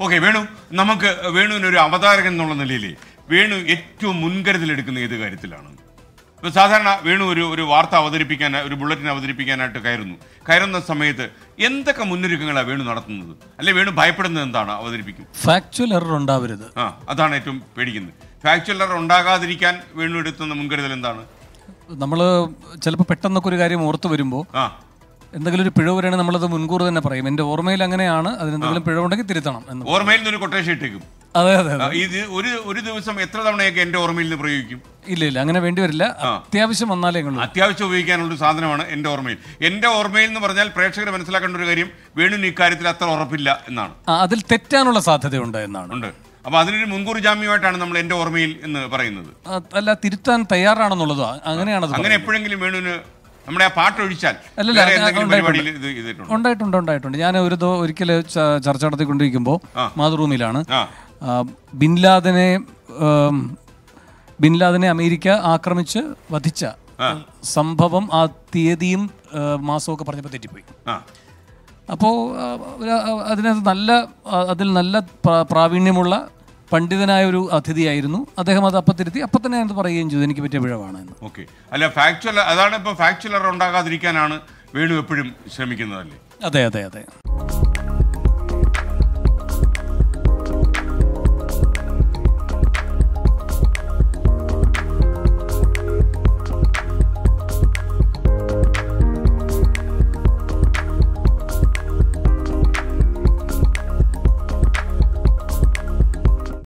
Okay Venu നമുക്ക് വേണുവിന് ഒരു അവതാരകൻ എന്നുള്ള നിലയിൽ വേണു ഏറ്റവും മുൻകരുതൽ എടുക്കുന്ന ഏത് കാര്യത്തിലാണ്? ഇപ്പൊ സാധാരണ വേണു ഒരു ഒരു വാർത്ത അവതരിപ്പിക്കാൻ ഒരു ബുള്ളറ്റിൻ അവതരിപ്പിക്കാനായിട്ട് കയറുന്നു. കയറുന്ന സമയത്ത് എന്തൊക്കെ മുന്നൊരുക്കങ്ങളാണ് വേണു നടത്തുന്നത്? അല്ലെ വേണു ഭയപ്പെടുന്നത് എന്താണ്? അവതരിപ്പിക്കും. ഫാക്ച്വൽ എറർ ഉണ്ടാവരുത്. ആ അതാണ് ഏറ്റവും പേടിക്കുന്നത്. ഫാക്ച്വൽ എറർ ഉണ്ടാകാതിരിക്കാൻ വേണു എടുത്തുന്ന മുൻകരുതൽ എന്താണ്? നമ്മൾ ചിലപ്പോൾ പെട്ടെന്നൊക്കെ ഒരു കാര്യം ഓർത്തു വരുമ്പോൾ ആ. എന്തെങ്കിലും ഒരു പിഴവ് വരികയാണെങ്കിൽ നമ്മളത് മുൻകൂർ തന്നെ പറയും. എന്റെ ഓർമ്മയിൽ അങ്ങനെയാണ്. അതിനെന്തെങ്കിലും പിഴവുണ്ടെങ്കിൽ തിരുത്തണം എന്ന്. ഓർമ്മയിൽ ഒരു കൊട്ടേഷൻ ഇട്ടേക്കും. അതെ അതെ അതെ. ഇത് ഒരു ഒരു ദിവസം എത്ര തവണയൊക്കെ എന്റെ ഓർമ്മയിൽ നിന്ന് പ്രയോഗിക്കും? ഇല്ല ഇല്ല. അങ്ങനെ വേണ്ടി വരില്ല. അത്യാവശ്യം വന്നാലേ അത്യാവശ്യം ഉപയോഗിക്കാനുള്ള ഒരു സാധനമാണ് എന്റെ ഓർമ്മയിൽ. എന്റെ ഓർമ്മയിൽ എന്ന് പറഞ്ഞാൽ പ്രേക്ഷകർ മനസ്സിലാക്കേണ്ട ഒരു കാര്യം വേണുവിന് ഇക്കാര്യത്തിൽ അത്ര ഉറപ്പില്ല എന്നാണ്. ആ, അതിൽ തെറ്റാനുള്ള സാധ്യതയുണ്ട് എന്നാണ്. ഉണ്ട്. അപ്പൊ അതിനൊരു മുൻകൂർ ജാമ്യമായിട്ടാണ് നമ്മൾ എന്റെ ഓർമ്മയിൽ എന്ന് പറയുന്നത്. ആ, അല്ല തിരുത്താൻ തയ്യാറാണെന്നുള്ളതോ? അങ്ങനെയാണത് അങ്ങനെ. എപ്പോഴെങ്കിലും വേണുവിന് നമ്മുടെ ആ പാട്ട് ഒഴിച്ചാൽ ഉണ്ടായിട്ടുണ്ട്. ഉണ്ടായിട്ടുണ്ട് ഞാൻ ഒരു ഒരിക്കൽ ചർച്ച നടത്തിക്കൊണ്ടിരിക്കുമ്പോൾ. മാതൃഭൂമിയിലാണ്. ബിൻലാദനെ ബിൻലാദനെ ബിൻ ലാദനെ ബിൻ ലാദനെ അമേരിക്ക ആക്രമിച്ച് വധിച്ച സംഭവം ആ തീയതിയും മാസമൊക്കെ പറഞ്ഞപ്പോൾ തെറ്റിപ്പോയി. അപ്പോൾ അതിനകത്ത് നല്ല അതിൽ നല്ല പ്ര- പ്രാവീണ്യമുള്ള പണ്ഡിതനായ ഒരു അതിഥിയായിരുന്നു. അദ്ദേഹം അത് അപ്പം തിരുത്തി അപ്പം തന്നെ അത് പറയുകയും ചെയ്തു. എനിക്ക് പറ്റിയ പിഴവാണ് എന്ന്. ഓക്കെ. അല്ല ഫാക്ച്വൽ അതാണ് ഇപ്പോൾ ഫാക്ച്വൽ എറർ ഉണ്ടാകാതിരിക്കാനാണ് വേണു എപ്പോഴും ശ്രമിക്കുന്നതല്ലേ? അതെ അതെ അതെ.